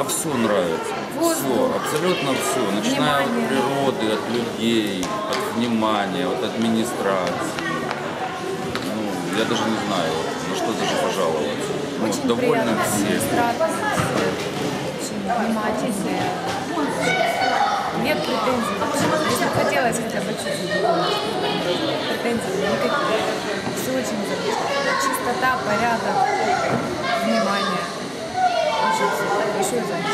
А все нравится. Все, абсолютно все. Начиная от Внимание. природы, от людей, от внимания, от администрации. Ну, я даже не знаю, на что даже пожаловаться. Ну, Очень довольны приятно. все. Администратор очень внимательные. Нет претензий. Если хотелось хотя бы чуть-чуть. Претензий никаких. Все очень замечательно. Чистота, порядок, внимание.